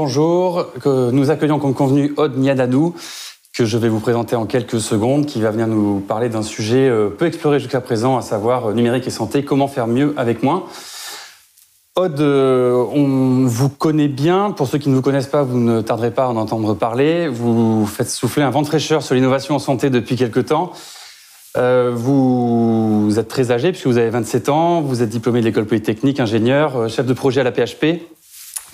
Rebonjour, que nous accueillons comme convenu Aude Niadadou, que je vais vous présenter en quelques secondes, qui va venir nous parler d'un sujet euh, peu exploré jusqu'à présent, à savoir euh, numérique et santé, comment faire mieux avec moins. Aude, euh, on vous connaît bien. Pour ceux qui ne vous connaissent pas, vous ne tarderez pas à en entendre parler. Vous faites souffler un vent de fraîcheur sur l'innovation en santé depuis quelques temps. vous, êtes très âgé puisque vous avez 27 ans. Vous êtes diplômé de l'école polytechnique, ingénieur, chef de projet à la PHP,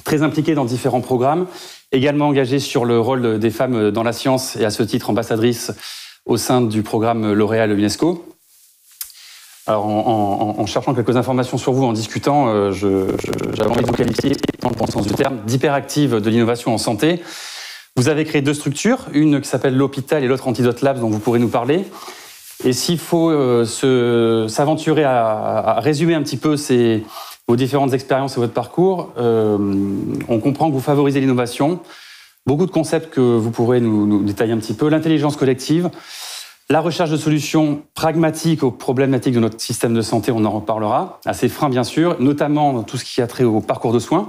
très impliqué dans différents programmes également engagée sur le rôle des femmes dans la science et à ce titre ambassadrice au sein du programme L'Oréal UNESCO. Alors, en, cherchant quelques informations sur vous, en discutant, euh, j'avais envie de vous qualifier, dans le bon sens du terme, d'hyperactive de l'innovation en santé. Vous avez créé deux structures, une qui s'appelle l'hôpital et l'autre Antidote Labs, dont vous pourrez nous parler. Et s'il faut euh, s'aventurer à, résumer un petit peu ces, vos différentes expériences et votre parcours, euh, on comprend que vous favorisez l'innovation, beaucoup de concepts que vous pourrez nous, détailler un petit peu, l'intelligence collective, la recherche de solutions pragmatiques aux problématiques de notre système de santé, on en reparlera, assez frein bien sûr, notamment dans tout ce qui a trait au parcours de soins.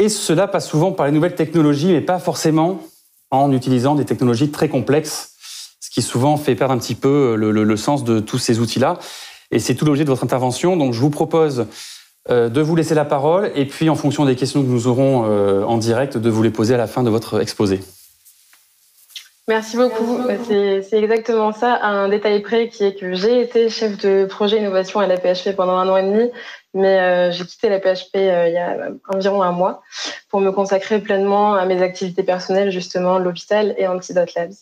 Et cela passe souvent par les nouvelles technologies, mais pas forcément en utilisant des technologies très complexes, ce qui souvent fait perdre un petit peu le sens de tous ces outils-là. Et c'est tout l'objet de votre intervention. Donc je vous propose euh, de vous laisser la parole et puis en fonction des questions que nous aurons euh, en direct, de vous les poser à la fin de votre exposé. Merci beaucoup. C'est exactement ça. Un détail près qui est que j'ai été chef de projet innovation à la PHP pendant un an et demi, mais euh, j'ai quitté la PHP il y a environ un mois pour me consacrer pleinement à mes activités personnelles, justement l'hôpital et Antidote Labs.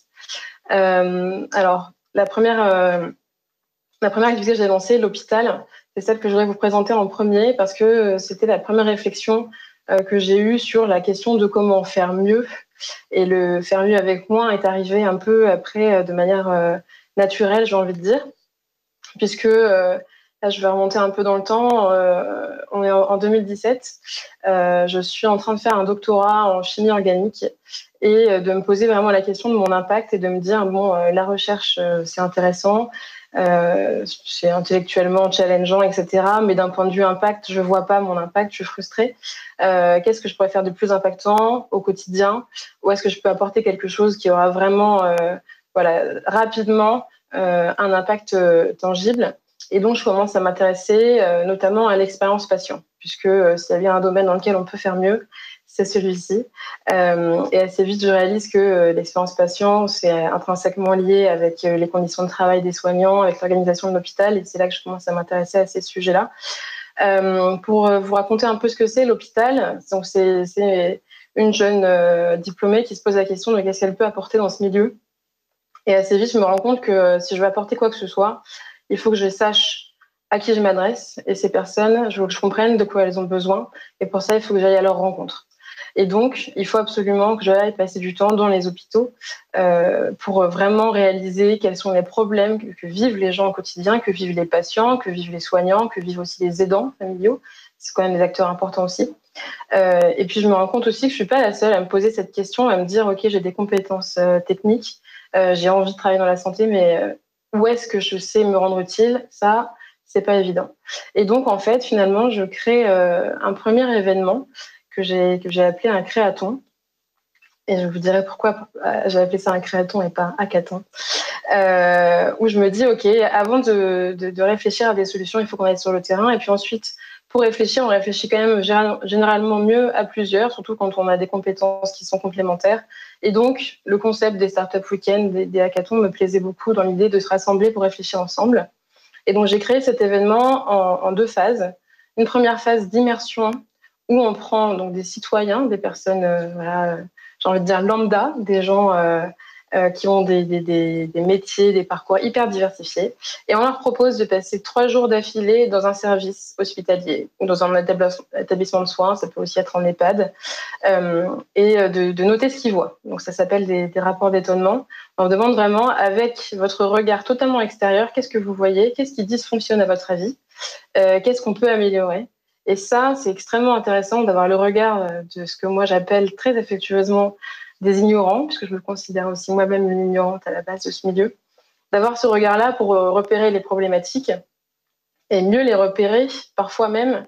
alors, la première la première activité que j'ai lancée, l'hôpital, c'est celle que je voudrais vous présenter en premier parce que euh, c'était la première réflexion euh, que j'ai eue sur la question de comment faire mieux. Et le faire mieux avec moins est arrivé un peu après euh, de manière naturelle, j'ai envie de dire, puisque là, je vais remonter un peu dans le temps. on est en 2017. je suis en train de faire un doctorat en chimie organique et de me poser vraiment la question de mon impact et de me dire bon, la recherche, c'est intéressant. Euh, c'est intellectuellement challengeant, etc. Mais d'un point de vue impact, je vois pas mon impact, je suis frustrée. Euh, qu'est-ce que je pourrais faire de plus impactant au quotidien? Ou est-ce que je peux apporter quelque chose qui aura vraiment, euh, voilà, rapidement un impact tangible Et donc, je commence à m'intéresser notamment à l'expérience patient, puisque s'il y a bien un domaine dans lequel on peut faire mieux, c'est celui-ci. Euh, et assez vite, je réalise que euh, l'expérience patient, c'est intrinsèquement lié avec euh, les conditions de travail des soignants, avec l'organisation de l'hôpital. Et c'est là que je commence à m'intéresser à ces sujets-là. pour vous raconter un peu ce que c'est l'hôpital, c'est une jeune diplômée qui se pose la question de qu'est-ce qu'elle peut apporter dans ce milieu. Et assez vite, je me rends compte que si je veux apporter quoi que ce soit, il faut que je sache à qui je m'adresse et ces personnes, je veux que je comprenne de quoi elles ont besoin. Et pour ça, il faut que j'aille à leur rencontre. Et donc, il faut absolument que j'aille passer du temps dans les hôpitaux euh, pour vraiment réaliser quels sont les problèmes que, vivent les gens au quotidien, que vivent les patients, que vivent les soignants, que vivent aussi les aidants familiaux. C'est quand même des acteurs importants aussi. Euh, et puis, je me rends compte aussi que je suis pas la seule à me poser cette question, à me dire, OK, j'ai des compétences euh, techniques, j'ai envie de travailler dans la santé, mais où est-ce que je sais me rendre utile? Ça, c'est pas évident. Et donc, en fait, finalement, je crée un premier événement que j'ai appelé un créaton. Et je vous dirai pourquoi euh, j'ai appelé ça un créaton et pas un hackathon. Euh, où je me dis, OK, avant de, de, réfléchir à des solutions, il faut qu'on aille sur le terrain. Et puis ensuite, pour réfléchir, on réfléchit quand même généralement mieux à plusieurs, surtout quand on a des compétences qui sont complémentaires. Et donc, le concept des startup week-ends, des, hackathons me plaisait beaucoup dans l'idée de se rassembler pour réfléchir ensemble. Et donc, j'ai créé cet événement en, en deux phases. Une première phase d'immersion où on prend donc des citoyens, des personnes, euh, j'ai envie de dire lambda, des gens euh, euh, qui ont des, métiers, des parcours hyper diversifiés, et on leur propose de passer trois jours d'affilée dans un service hospitalier ou dans un établissement de soins, ça peut aussi être en EHPAD, et de, de, noter ce qu'ils voient. Donc ça s'appelle des, rapports d'étonnement. On demande vraiment, avec votre regard totalement extérieur, qu'est-ce que vous voyez, qu'est-ce qui dysfonctionne à votre avis, qu'est-ce qu'on peut améliorer? Et ça, c'est extrêmement intéressant d'avoir le regard euh, de ce que moi j'appelle très affectueusement des ignorants, puisque je me considère aussi moi-même une ignorante à la base de ce milieu, d'avoir ce regard-là pour euh, repérer les problématiques et mieux les repérer, parfois même,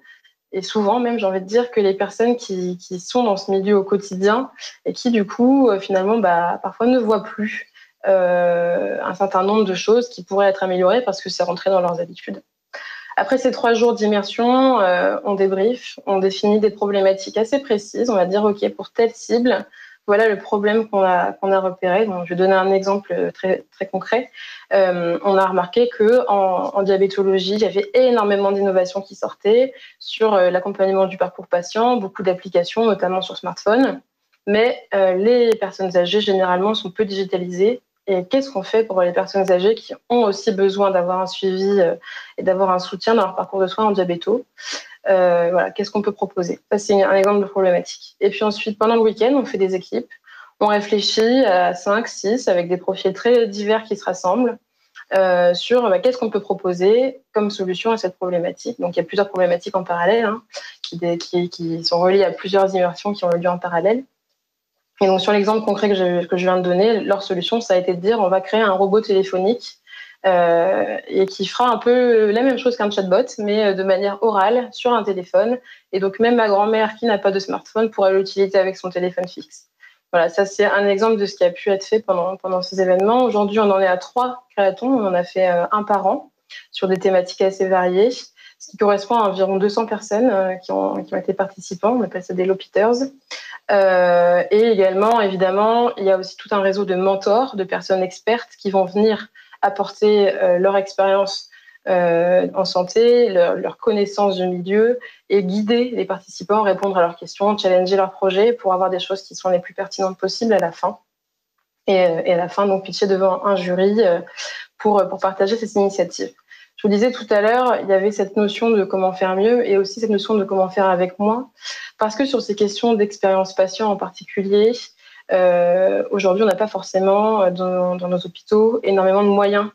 et souvent même, j'ai envie de dire, que les personnes qui, sont dans ce milieu au quotidien et qui, du coup, euh, finalement, bah, parfois ne voient plus un certain nombre de choses qui pourraient être améliorées parce que c'est rentré dans leurs habitudes. Après ces trois jours d'immersion, euh, on débrief, on définit des problématiques assez précises. On va dire, OK, pour telle cible, voilà le problème qu'on a, qu'on a repéré. Donc, je vais donner un exemple très, très concret. Euh, on a remarqué que en, diabétologie, il y avait énormément d'innovations qui sortaient sur euh, l'accompagnement du parcours patient, beaucoup d'applications, notamment sur smartphone. Mais euh, les personnes âgées, généralement, sont peu digitalisées. Et qu'est-ce qu'on fait pour les personnes âgées qui ont aussi besoin d'avoir un suivi euh, et d'avoir un soutien dans leur parcours de soins en diabéto? Euh, voilà, qu'est-ce qu'on peut proposer? Ça, c'est un exemple de problématique. Et puis ensuite, pendant le week-end, on fait des équipes. On réfléchit à 5, 6, avec des profils très divers qui se rassemblent, euh, sur bah, qu'est-ce qu'on peut proposer comme solution à cette problématique? Donc, il y a plusieurs problématiques en parallèle, hein, qui, qui, sont reliées à plusieurs immersions qui ont eu lieu en parallèle. Et donc, sur l'exemple concret que je, viens de donner, leur solution, ça a été de dire on va créer un robot téléphonique euh, et qui fera un peu la même chose qu'un chatbot, mais euh, de manière orale sur un téléphone. Et donc même ma grand-mère qui n'a pas de smartphone pourra l'utiliser avec son téléphone fixe. Voilà, ça c'est un exemple de ce qui a pu être fait pendant, pendant ces événements. Aujourd'hui, on en est à trois créatons, on en a fait euh, un par an sur des thématiques assez variées, ce qui correspond à environ 200 personnes qui, ont, qui ont été participants, on appelle ça des Lopiters. Euh, et également, évidemment, il y a aussi tout un réseau de mentors, de personnes expertes qui vont venir apporter euh, leur expérience euh, en santé, leur, leur, connaissance du milieu et guider les participants, répondre à leurs questions, challenger leurs projets pour avoir des choses qui sont les plus pertinentes possibles à la fin. Et, euh, à la fin, donc, pitcher devant un jury pour, partager ces initiatives. Je vous disais tout à l'heure, il y avait cette notion de comment faire mieux et aussi cette notion de comment faire avec moins. Parce que sur ces questions d'expérience patient en particulier, euh, Aujourd'hui, on n'a pas forcément euh, dans, nos hôpitaux énormément de moyens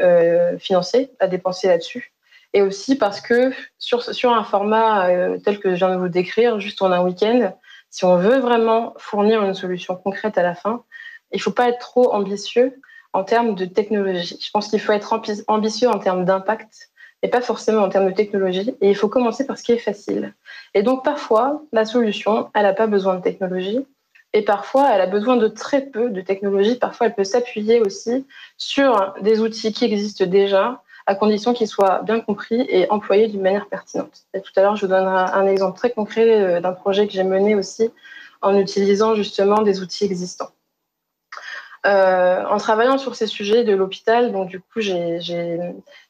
euh, financiers à dépenser là-dessus. Et aussi parce que sur, un format tel que je viens de vous décrire, juste en un week-end, si on veut vraiment fournir une solution concrète à la fin, il ne faut pas être trop ambitieux en termes de technologie. Je pense qu'il faut être ambitieux en termes d'impact et pas forcément en termes de technologie. Et il faut commencer par ce qui est facile. Et donc parfois, la solution, elle n'a pas besoin de technologie. Et parfois, elle a besoin de très peu de technologie. Parfois, elle peut s'appuyer aussi sur des outils qui existent déjà, à condition qu'ils soient bien compris et employés d'une manière pertinente. Et tout à l'heure, je vous donnerai un exemple très concret euh, d'un projet que j'ai mené aussi en utilisant justement des outils existants. Euh, en travaillant sur ces sujets de l'hôpital, donc du coup, j'ai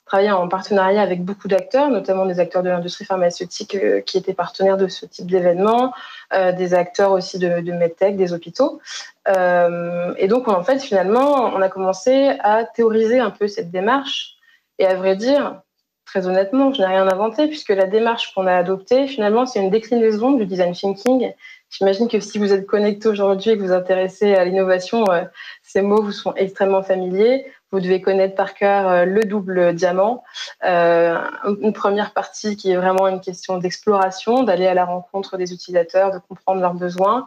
travaillé en partenariat avec beaucoup d'acteurs, notamment des acteurs de l'industrie pharmaceutique euh, qui étaient partenaires de ce type d'événement, euh, des acteurs aussi de, de MedTech, des hôpitaux. Et donc, en fait, finalement, on a commencé à théoriser un peu cette démarche. Et à vrai dire, très honnêtement, je n'ai rien inventé puisque la démarche qu'on a adoptée, finalement, c'est une déclinaison du design thinking. J'imagine que si vous êtes connecté aujourd'hui et que vous vous intéressez à l'innovation, euh, ces mots vous sont extrêmement familiers. Vous devez connaître par cœur euh, le double diamant. Euh, une première partie qui est vraiment une question d'exploration, d'aller à la rencontre des utilisateurs, de comprendre leurs besoins,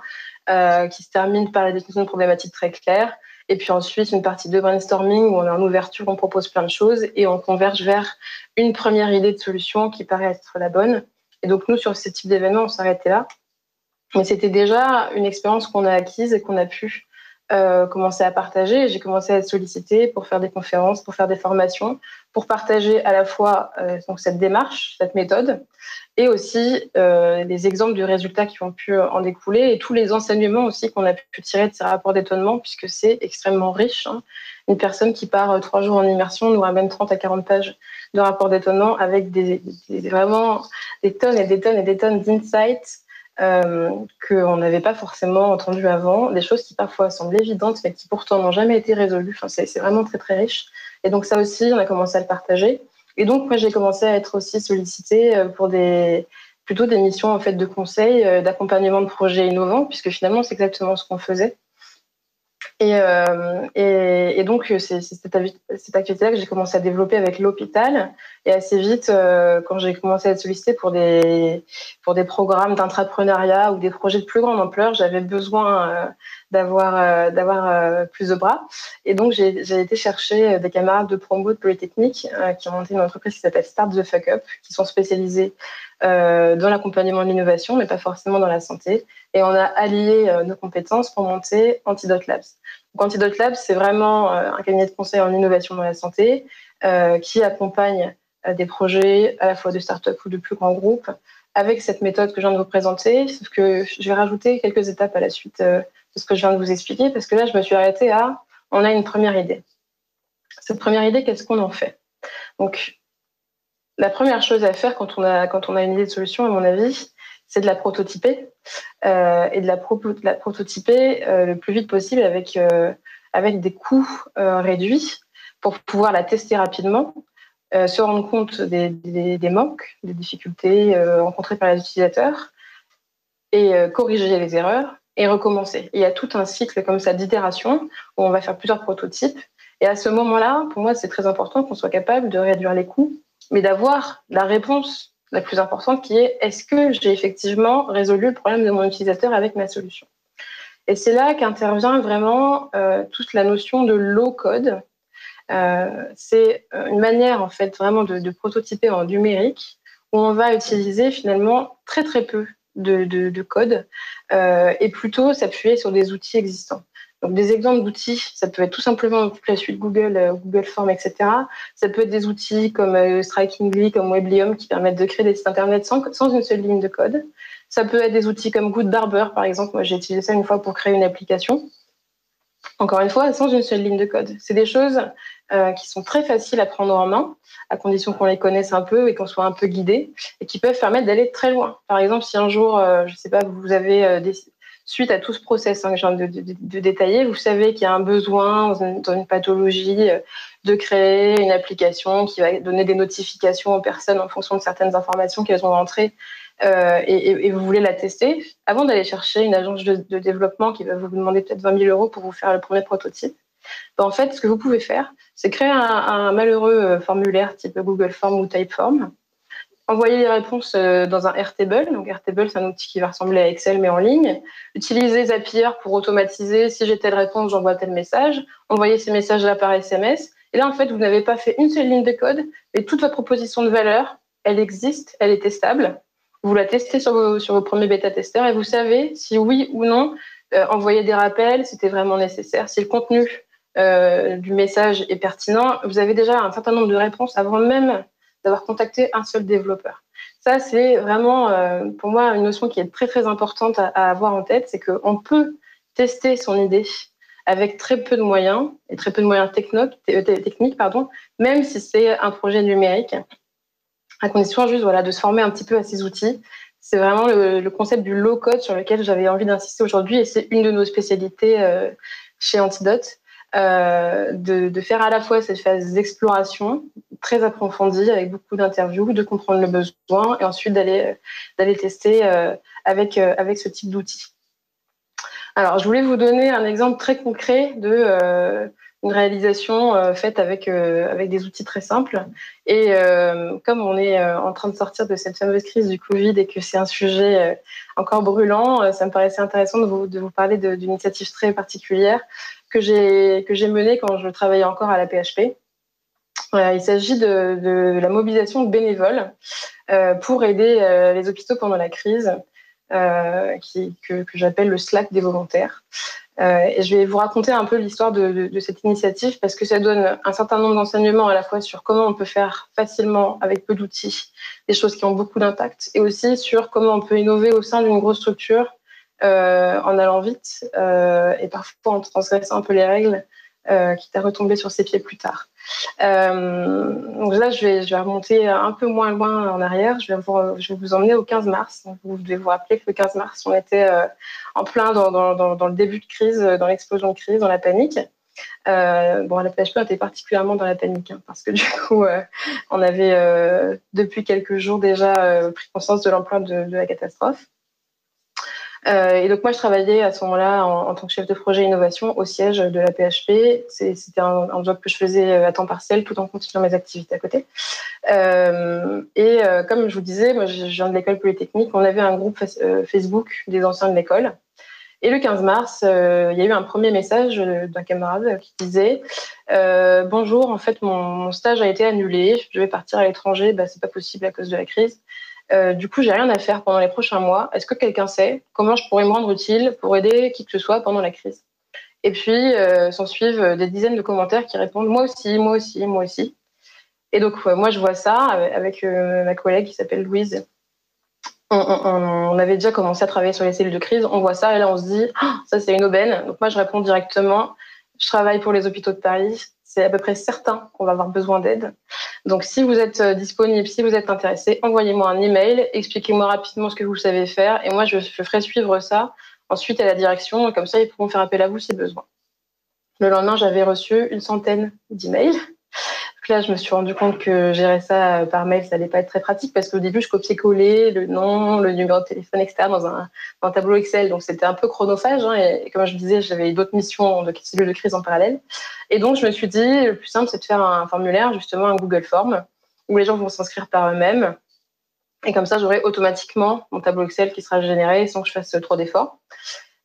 qui se termine par la définition de problématiques très claires. Et puis ensuite, une partie de brainstorming où on est en ouverture, on propose plein de choses et on converge vers une première idée de solution qui paraît être la bonne. Et donc, nous, sur ce type d'événement, on s'arrêtait là. Mais c'était déjà une expérience qu'on a acquise et qu'on a pu euh, commencer à partager. J'ai commencé à être sollicitée pour faire des conférences, pour faire des formations, pour partager à la fois euh, donc cette démarche, cette méthode, et aussi euh, les exemples de résultats qui ont pu en découler et tous les enseignements aussi qu'on a pu tirer de ces rapports d'étonnement, puisque c'est extrêmement riche. Hein. Une personne qui part euh, trois jours en immersion nous ramène 30 à 40 pages de rapports d'étonnement avec vraiment des tonnes et des tonnes et des tonnes d'insights euh, qu'on n'avait pas forcément entendu avant, des choses qui parfois semblent évidentes, mais qui pourtant n'ont jamais été résolues. Enfin, c'est vraiment très très riche. Et donc ça aussi, on a commencé à le partager. Et donc moi, j'ai commencé à être aussi sollicitée euh, pour des plutôt des missions en fait de conseil, euh, d'accompagnement de projets innovants, puisque finalement c'est exactement ce qu'on faisait. Euh, et, donc, c'est cette, activité-là que j'ai commencé à développer avec l'hôpital. Et assez vite, euh, quand j'ai commencé à être sollicitée pour des, pour des programmes d'intrapreneuriat ou des projets de plus grande ampleur, j'avais besoin euh, d'avoir d'avoir plus de bras. Et donc, j'ai été chercher des camarades de promo de Polytechnique qui ont monté une entreprise qui s'appelle Start the Fuck Up, qui sont spécialisés dans l'accompagnement de l'innovation, mais pas forcément dans la santé. Et on a allié nos compétences pour monter Antidote Labs. Antidote Lab, c'est vraiment euh, un cabinet de conseil en innovation dans la santé euh, qui accompagne euh, des projets à la fois de start-up ou de plus grands groupes avec cette méthode que je viens de vous présenter, sauf que je vais rajouter quelques étapes à la suite de ce que je viens de vous expliquer, parce que là, je me suis arrêtée à, on a une première idée. Cette première idée, qu'est-ce qu'on en fait? Donc, la première chose à faire quand on a, une idée de solution, à mon avis, c'est de la prototyper euh, et de la, prototyper euh, le plus vite possible avec, euh, des coûts réduits pour pouvoir la tester rapidement, se rendre compte des, des, manques, des difficultés rencontrées par les utilisateurs et corriger les erreurs et recommencer. il y a tout un cycle comme ça d'itération où on va faire plusieurs prototypes. Et à ce moment-là, pour moi, c'est très important qu'on soit capable de réduire les coûts, mais d'avoir la réponse la plus importante qui est est-ce que j'ai effectivement résolu le problème de mon utilisateur avec ma solution? Et c'est là qu'intervient vraiment euh, toute la notion de low code. Euh, c'est euh, une manière en fait vraiment de, prototyper en numérique où on va utiliser finalement très très peu de, de code et plutôt s'appuyer sur des outils existants. Donc, des exemples d'outils, ça peut être tout simplement toute la suite Google, euh, Google Forms, etc. Ça peut être des outils comme euh, Strikingly, comme Weblium, qui permettent de créer des sites Internet sans, une seule ligne de code. Ça peut être des outils comme Good Barber, par exemple. Moi, j'ai utilisé ça une fois pour créer une application. Encore une fois, sans une seule ligne de code. C'est des choses euh, qui sont très faciles à prendre en main, à condition qu'on les connaisse un peu et qu'on soit un peu guidé, et qui peuvent permettre d'aller très loin. Par exemple, si un jour, je ne sais pas, vous avez des, suite à tout ce process hein, que je viens de, détailler, vous savez qu'il y a un besoin dans une, pathologie euh, de créer une application qui va donner des notifications aux personnes en fonction de certaines informations qu'elles ont rentrées euh, et, vous voulez la tester, avant d'aller chercher une agence de, développement qui va vous demander peut-être 20 000 euros pour vous faire le premier prototype, ben, en fait, ce que vous pouvez faire, c'est créer un, un malheureux euh, formulaire type Google Form ou Typeform envoyer les réponses euh, dans un Airtable. Donc Airtable, c'est un outil qui va ressembler à Excel mais en ligne. Utiliser Zapier pour automatiser si j'ai telle réponse, j'envoie tel message. Envoyer ces messages-là par SMS. Et là, en fait, vous n'avez pas fait une seule ligne de code, mais toute votre proposition de valeur, elle existe, elle est testable. Vous la testez sur vos, premiers bêta-testeurs et vous savez si oui ou non euh, envoyer des rappels, c'était vraiment nécessaire, si le contenu euh, du message est pertinent. Vous avez déjà un certain nombre de réponses avant même d'avoir contacté un seul développeur. Ça, c'est vraiment, euh, pour moi, une notion qui est très, très importante à, avoir en tête, c'est qu'on peut tester son idée avec très peu de moyens, et très peu de moyens euh, techniques, pardon, même si c'est un projet numérique, à condition juste voilà, de se former un petit peu à ces outils. C'est vraiment le, concept du low-code sur lequel j'avais envie d'insister aujourd'hui, et c'est une de nos spécialités euh, chez Antidote. Euh, de, faire à la fois cette phase d'exploration très approfondie avec beaucoup d'interviews, de comprendre le besoin et ensuite d'aller d'aller tester euh, avec euh, avec ce type d'outils. Alors, je voulais vous donner un exemple très concret de une réalisation faite avec avec des outils très simples. Et comme on est en train de sortir de cette fameuse crise du Covid et que c'est un sujet encore brûlant, ça me paraissait intéressant de vous de vous parler d'une initiative très particulière que j'ai que j'ai mené quand je travaillais encore à la PHP. il s'agit de, la mobilisation de bénévoles euh, pour aider euh, les hôpitaux pendant la crise, euh, qui, que, j'appelle le Slack des volontaires. et je vais vous raconter un peu l'histoire de, de, cette initiative parce que ça donne un certain nombre d'enseignements à la fois sur comment on peut faire facilement, avec peu d'outils, des choses qui ont beaucoup d'impact, et aussi sur comment on peut innover au sein d'une grosse structure euh, en allant vite euh, et parfois en transgressant un peu les règles, euh, quitte à retomber sur ses pieds plus tard. donc là, je vais, remonter un peu moins loin en arrière. Je vais vous, emmener au 15 mars. vous devez vous rappeler que le 15 mars, on était en plein dans, le début de crise, dans l'explosion de crise, dans la panique. Euh, bon, la PHP était particulièrement dans la panique hein, parce que du coup, on avait depuis quelques jours déjà pris conscience de l'ampleur de, la catastrophe. Et donc moi, je travaillais à ce moment-là en, tant que chef de projet innovation au siège de la PHP. C'était un, job que je faisais à temps partiel tout en continuant mes activités à côté. et comme je vous disais, moi, je viens de l'école polytechnique. On avait un groupe Facebook des anciens de l'école. Et le 15 mars, euh, il y a eu un premier message d'un camarade qui disait euh, Bonjour, en fait, mon, stage a été annulé, je vais partir à l'étranger, bah, c'est pas possible à cause de la crise. Euh, du coup, j'ai rien à faire pendant les prochains mois. Est-ce que quelqu'un sait comment je pourrais me rendre utile pour aider qui que ce soit pendant la crise? Et puis, s'en suivent des dizaines de commentaires qui répondent Moi aussi, moi aussi, moi aussi. Et donc, moi, je vois ça avec ma collègue qui s'appelle Louise, on, avait déjà commencé à travailler sur les cellules de crise. On voit ça et là, on se dit, ah, ça, c'est une aubaine. Donc, moi, je réponds directement. Je travaille pour les hôpitaux de Paris. C'est à peu près certain qu'on va avoir besoin d'aide. Donc, si vous êtes euh, disponible, si vous êtes intéressé, envoyez-moi un email, expliquez-moi rapidement ce que vous savez faire et moi, je, ferai suivre ça ensuite à la direction. Comme ça, ils pourront faire appel à vous si besoin. Le lendemain, j'avais reçu une centaine d'emails là, je me suis rendu compte que gérer ça euh, par mail, ça n'allait pas être très pratique parce qu'au début, je copiais-collais le nom, le numéro de téléphone, etc. dans un, tableau Excel. Donc, c'était un peu chronophage. Hein, et, comme je disais, j'avais d'autres missions de cellule de crise en parallèle. Et donc, je me suis dit, le plus simple, c'est de faire un formulaire, justement, un Google Form, où les gens vont s'inscrire par eux-mêmes. Et comme ça, j'aurai automatiquement mon tableau Excel qui sera généré sans que je fasse trop d'efforts.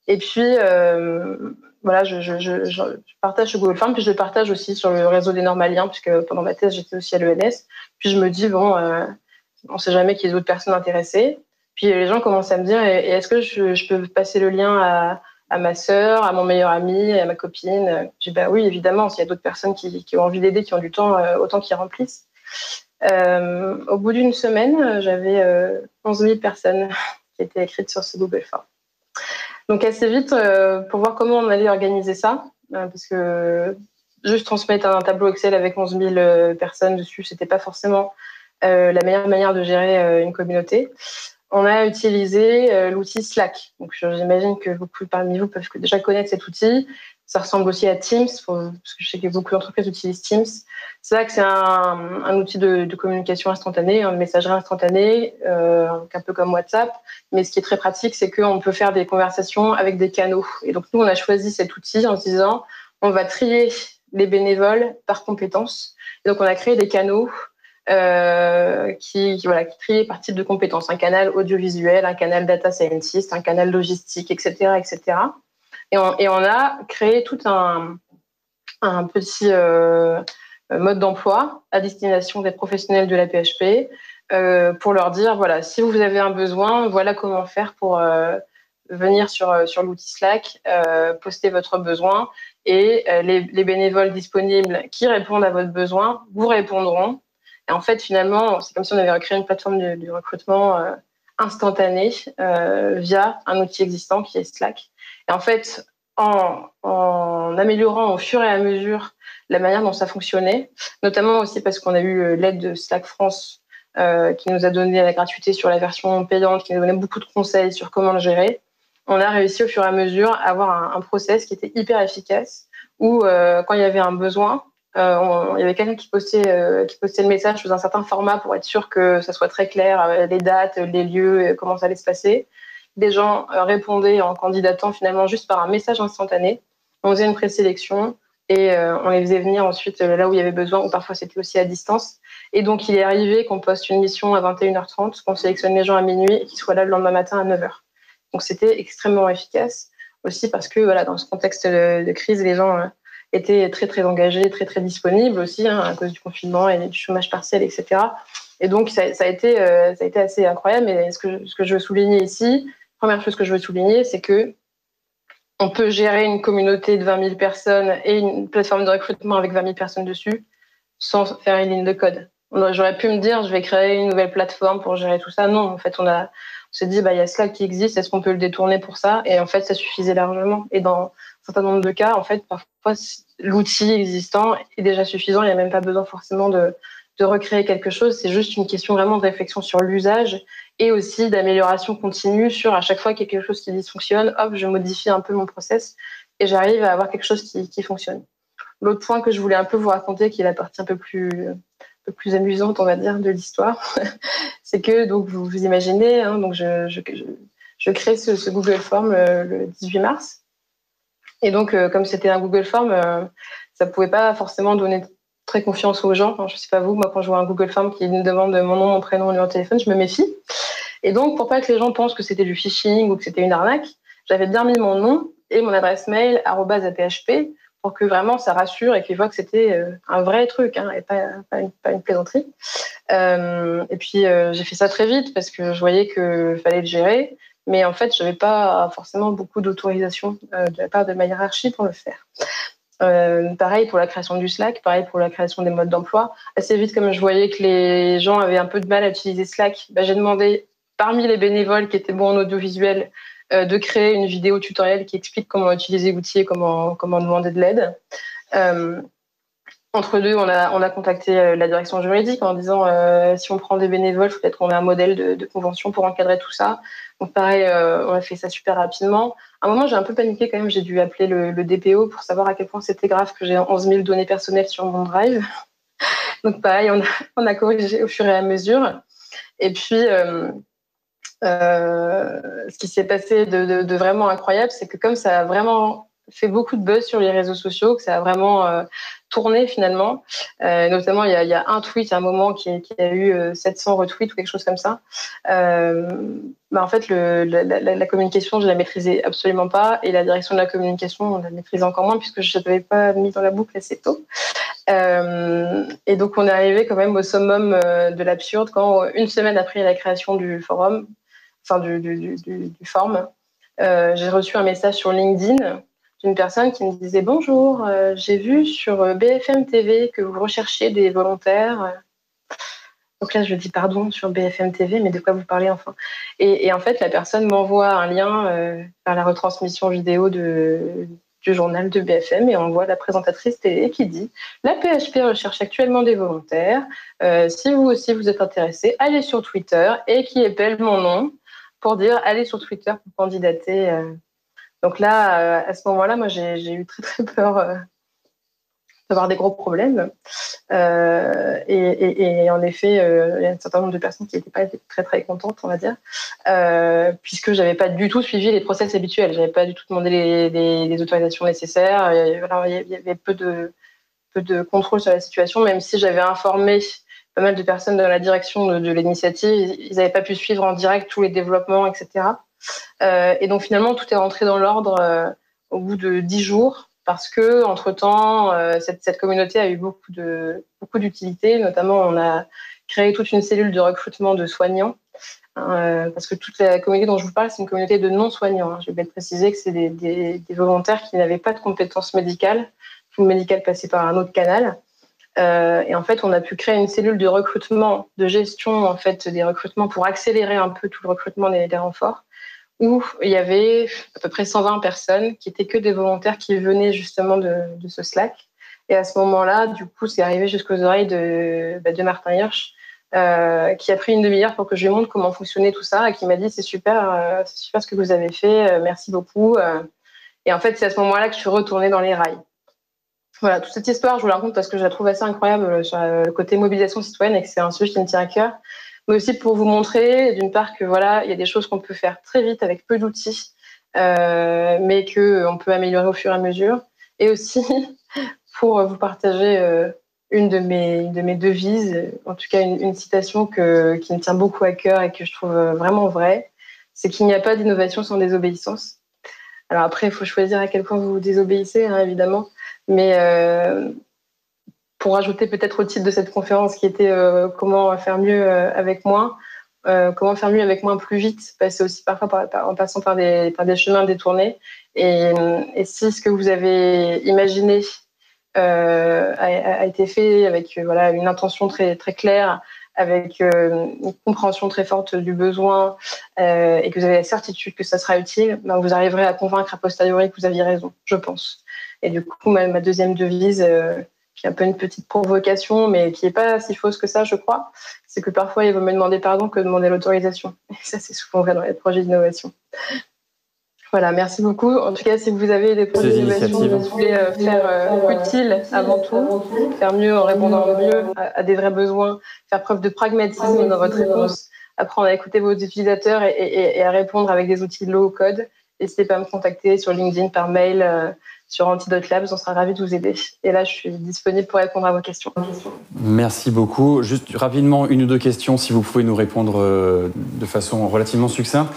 Et puis, euh, voilà, je, partage sur Google Form, puis je le partage aussi sur le réseau des Normaliens, puisque pendant ma thèse, j'étais aussi à l'ENS. Puis je me dis, bon, euh, on ne sait jamais qu'il y ait d'autres personnes intéressées. Puis les gens commencent à me dire, est-ce que je, peux passer le lien à, ma sœur, à mon meilleur ami, à ma copine? Je dis, bah oui, évidemment, s'il y a d'autres personnes qui, ont envie d'aider, qui ont du temps, euh, autant qu'ils remplissent. Au bout d'une semaine, j'avais euh, 11 000 personnes qui étaient écrites sur ce Google Form. Donc assez vite, euh, pour voir comment on allait organiser ça, euh, parce que juste transmettre un tableau Excel avec 11 000 euh, personnes dessus, c'était pas forcément la meilleure manière de gérer une communauté. On a utilisé l'outil Slack. Donc j'imagine que beaucoup parmi vous peuvent déjà connaître cet outil. Ça ressemble aussi à Teams, parce que je sais que beaucoup d'entreprises utilisent Teams. C'est vrai que c'est un, outil de, de, communication instantanée, une messagerie instantanée, euh, un peu comme WhatsApp. Mais ce qui est très pratique, c'est qu'on peut faire des conversations avec des canaux. Et donc nous, on a choisi cet outil en se disant, on va trier les bénévoles par compétences. Et donc on a créé des canaux euh, qui, qui, voilà, qui trient par type de compétences. Un canal audiovisuel, un canal data scientist, un canal logistique, etc., etc. Et on, a créé tout un, petit euh, mode d'emploi à destination des professionnels de la PHP euh, pour leur dire voilà, si vous avez un besoin, voilà comment faire pour euh, venir sur, sur l'outil Slack, poster votre besoin et les, les, bénévoles disponibles qui répondent à votre besoin vous répondront. Et en fait, finalement, c'est comme si on avait créé une plateforme de, de recrutement euh, instantané via un outil existant qui est Slack. Et en fait, en, améliorant au fur et à mesure la manière dont ça fonctionnait, notamment aussi parce qu'on a eu euh, l'aide de Slack France euh, qui nous a donné la gratuité sur la version payante, qui nous donnait beaucoup de conseils sur comment le gérer. On a réussi au fur et à mesure à avoir un, process qui était hyper efficace où euh, quand il y avait un besoin, euh, on, il y avait quelqu'un qui postait, euh, qui postait le message sous un certain format pour être sûr que ça soit très clair, les dates, les lieux, comment ça allait se passer des gens euh, répondaient en candidatant finalement juste par un message instantané. On faisait une présélection et euh, on les faisait venir ensuite euh, là où il y avait besoin, ou parfois c'était aussi à distance. Et donc il est arrivé qu'on poste une mission à 21h30, qu'on sélectionne les gens à minuit et qu'ils soient là le lendemain matin à 9h. Donc c'était extrêmement efficace aussi parce que voilà, dans ce contexte de, crise, les gens très très engagés, très très disponibles aussi hein, à cause du confinement et du chômage partiel, etc. Et donc ça, a, été, ça a été assez incroyable. Et ce que, ce que je veux souligner ici, première chose que je veux souligner, c'est que on peut gérer une communauté de 20 000 personnes et une plateforme de recrutement avec 20 000 personnes dessus sans faire une ligne de code. J'aurais pu me dire, je vais créer une nouvelle plateforme pour gérer tout ça. Non, en fait, on, a, on s'est dit, bah, il y a Slack qui existe, est-ce qu'on peut le détourner pour ça? Et en fait, ça suffisait largement. Et dans certain nombre de cas, en fait, parfois, l'outil existant est déjà suffisant. Il n'y a même pas besoin forcément de, recréer quelque chose. C'est juste une question vraiment de réflexion sur l'usage et aussi d'amélioration continue sur à chaque fois qu'il y a quelque chose qui dysfonctionne, hop, je modifie un peu mon process et j'arrive à avoir quelque chose qui, fonctionne. L'autre point que je voulais un peu vous raconter, qui est la partie un peu plus, amusante, on va dire, de l'histoire, c'est que donc vous vous imaginez, hein, donc je, crée ce, Google Form le, 18 mars. Et donc, comme c'était un Google Form, ça pouvait pas forcément donner très confiance aux gens. je sais pas vous, moi, quand je vois un Google Form qui me demande mon nom, mon prénom, mon numéro de téléphone, je me méfie. Et donc, pour pas que les gens pensent que c'était du phishing ou que c'était une arnaque, j'avais bien mis mon nom et mon adresse mail @aphp pour que vraiment ça rassure et qu'ils voient que c'était euh, un vrai truc hein, et pas, une, plaisanterie. Euh, et puis euh, j'ai fait ça très vite parce que je voyais qu'il fallait le gérer, mais en fait je n'avais pas forcément beaucoup d'autorisation de la part de ma hiérarchie pour le faire. pareil pour la création du Slack, pareil pour la création des modes d'emploi. Assez vite, comme je voyais que les gens avaient un peu de mal à utiliser Slack, bah, j'ai demandé parmi les bénévoles qui étaient bons en audiovisuel euh, de créer une vidéo tutoriel qui explique comment utiliser l'outil et comment, comment demander de l'aide. Euh, entre deux, on a, on a contacté euh, la direction juridique en disant si on prend des bénévoles, peut-être qu'on ait un modèle de, convention pour encadrer tout ça. Donc pareil, on a fait ça super rapidement. À un moment, j'ai un peu paniqué quand même. J'ai dû appeler le, DPO pour savoir à quel point c'était grave que j'ai 11 000 données personnelles sur mon drive. Donc pareil, on a, corrigé au fur et à mesure. Et puis, euh, ce qui s'est passé de, vraiment incroyable, c'est que comme ça a vraiment fait beaucoup de buzz sur les réseaux sociaux, que ça a vraiment euh, tourné finalement. Euh, notamment, il y, a, un tweet à un moment qui, a eu 700 retweets ou quelque chose comme ça. Bah, en fait, la, communication, je la maîtrisais absolument pas, et la direction de la communication, on la maîtrisait encore moins puisque je ne l'avais pas mis dans la boucle assez tôt. et donc, on est arrivé quand même au summum de l'absurde quand, une semaine après la création du forum, enfin du, du, du, euh, j'ai reçu un message sur LinkedIn d'une personne qui me disait bonjour, euh, j'ai vu sur BFM TV que vous recherchiez des volontaires. Donc là, je dis pardon sur BFM TV, mais de quoi vous parlez enfin? Et, en fait, la personne m'envoie un lien euh, vers la retransmission vidéo du journal de BFM et on voit la présentatrice télé qui dit La PHP recherche actuellement des volontaires. si vous aussi vous êtes intéressé, allez sur Twitter et qui épelle mon nom pour dire allez sur Twitter pour candidater. Euh. Donc là, euh, à ce moment-là, moi, j'ai eu très très peur euh, d'avoir des gros problèmes. et, en effet, il y a un certain nombre de personnes qui n'étaient pas très très contentes, on va dire, puisque j'avais pas du tout suivi les process habituels. J'avais pas du tout demandé les, autorisations nécessaires. Il y avait peu de contrôle sur la situation, même si j'avais informé pas mal de personnes dans la direction de, l'initiative. Ils n'avaient pas pu suivre en direct tous les développements, etc. Euh, et donc finalement, tout est rentré dans l'ordre euh, au bout de dix jours parce que entre temps, euh, cette, communauté a eu beaucoup de beaucoup d'utilité. Notamment, on a créé toute une cellule de recrutement de soignants. Hein, parce que toute la communauté dont je vous parle, c'est une communauté de non-soignants. Hein. Je vais préciser que c'est des, volontaires qui n'avaient pas de compétences médicales. Tout le médical par un autre canal. Et en fait, on a pu créer une cellule de recrutement, de gestion en fait des recrutements pour accélérer un peu tout le recrutement des, renforts, où il y avait à peu près 120 personnes qui étaient que des volontaires qui venaient justement de, ce Slack. Et à ce moment-là, du coup, c'est arrivé jusqu'aux oreilles de, bah, Martin Hirsch, euh, qui a pris une demi-heure pour que je lui montre comment fonctionnait tout ça et qui m'a dit c'est super, euh, c'est super ce que vous avez fait, merci beaucoup. et en fait, c'est à ce moment-là que je suis retournée dans les rails. Voilà, toute cette histoire, je vous la raconte parce que je la trouve assez incroyable euh, sur euh, le côté mobilisation citoyenne et que c'est un sujet qui me tient à cœur. Mais aussi pour vous montrer, d'une part, que voilà, il y a des choses qu'on peut faire très vite avec peu d'outils, euh, mais qu'on peut améliorer au fur et à mesure. Et aussi pour vous partager euh, une de mes, de mes devises, en tout cas une, citation que, qui me tient beaucoup à cœur et que je trouve vraiment vraie, c'est qu'il n'y a pas d'innovation sans désobéissance. Alors après, il faut choisir à quel point vous désobéissez, hein, évidemment. Mais euh, pour peut-être au titre de cette conférence qui était euh, comment faire mieux euh, avec moins, comment faire mieux avec moins plus vite, passer aussi parfois en passant par des, chemins détournés. Et, si ce que vous avez imaginé a, été fait avec une intention très claire, avec une compréhension très forte du besoin et que vous avez la certitude que ça sera utile, ben vous arriverez à convaincre a posteriori que vous aviez raison, je pense. Et du coup, ma, deuxième devise, euh, qui est un peu une petite provocation, mais qui n'est pas si fausse que ça, je crois, c'est que parfois, il vaut me demander pardon que demander l'autorisation. Et ça, c'est souvent vrai dans les projets d'innovation. Voilà, merci beaucoup. En tout cas, si vous avez des projets d'innovation que vous voulez euh, faire euh, utile avant tout, faire mieux en répondant mieux à, des vrais besoins, faire preuve de pragmatisme dans votre réponse, apprendre à écouter vos utilisateurs et, à répondre avec des outils low code, n'hésitez pas à me contacter sur LinkedIn, par mail, euh, sur Antidote Labs. On sera ravis de vous aider. Et là, je suis disponible pour répondre à vos questions. Merci beaucoup. Juste rapidement, une ou deux questions, si vous pouvez nous répondre euh, de façon relativement succincte.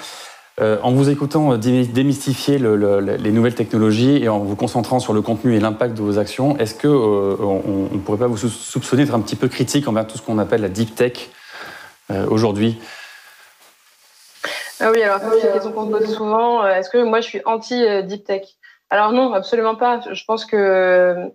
Euh, en vous écoutant démystifier les nouvelles technologies et en vous concentrant sur le contenu et l'impact de vos actions, est-ce qu'on ne pourrait pas vous soupçonner d'être un petit peu critique envers tout ce qu'on appelle la deep tech aujourd'hui? Ah oui, alors c'est une question qu'on pose souvent. Euh, est-ce que moi je suis anti euh, deep tech? Alors non, absolument pas. Je pense que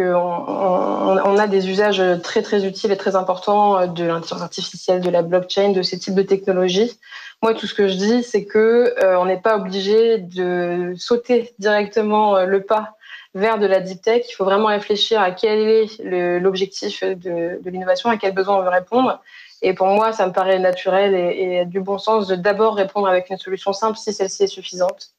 on, a des usages très très utiles et très importants de l'intelligence artificielle, de la blockchain, de ces types de technologies. Moi, tout ce que je dis, c'est que euh, on n'est pas obligé de sauter directement le pas vers de la deep tech. Il faut vraiment réfléchir à quel est l'objectif de, de l'innovation, à quel besoin on veut répondre, et pour moi, ça me paraît naturel et, du bon sens de d'abord répondre avec une solution simple si celle-ci est suffisante.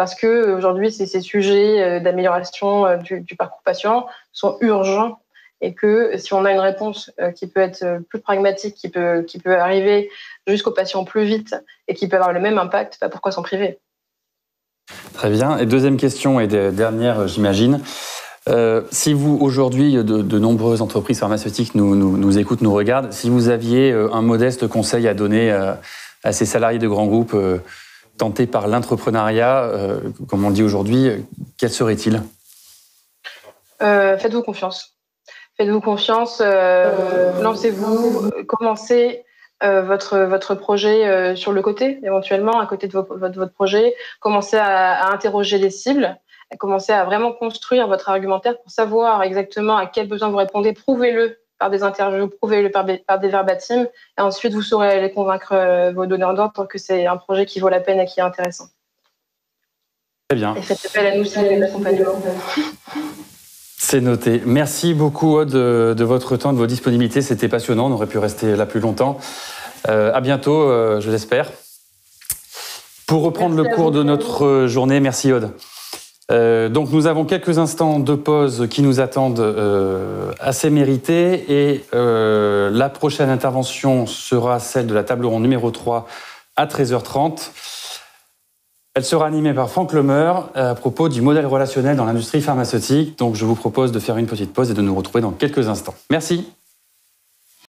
Parce que aujourd'hui, ces sujets euh, d'amélioration euh, du, parcours patient sont urgents et que si on a une réponse euh, qui peut être plus pragmatique, qui peut, arriver jusqu'au patient plus vite et qui peut avoir le même impact, bah, pourquoi s'en priver? Très bien. Et deuxième question et dernière, j'imagine. Euh, si vous, aujourd'hui, de, nombreuses entreprises pharmaceutiques nous, écoutent, nous regardent, si vous aviez euh, un modeste conseil à donner à, ces salariés de grands groupes euh, tentés par l'entrepreneuriat, comme on dit aujourd'hui, quel serait-il? Faites-vous confiance. Faites-vous confiance, lancez-vous, commencez votre, votre projet sur le côté, éventuellement, à côté de votre, projet, commencez à, à interroger les cibles commencer à vraiment construire votre argumentaire pour savoir exactement à quel besoin vous répondez. Prouvez-le par des interviews, prouvez-le par, par, des verbatims, et ensuite vous saurez aller convaincre euh, vos donneurs d'ordre que c'est un projet qui vaut la peine et qui est intéressant. Très bien. Et faites appel à nous si vous l'accompagnement. C'est noté. Merci beaucoup Aude de, votre temps, de vos disponibilités. C'était passionnant. On aurait pu rester là plus longtemps. Euh, à bientôt, euh, je l'espère. Pour reprendre le cours de notre journée, merci Aude. Euh, donc nous avons quelques instants de pause qui nous attendent euh, assez mérités et euh, la prochaine intervention sera celle de la table ronde numéro 3 à 13h30. Elle sera animée par Franck Lemeur à propos du modèle relationnel dans l'industrie pharmaceutique. Donc je vous propose de faire une petite pause et de nous retrouver dans quelques instants. Merci.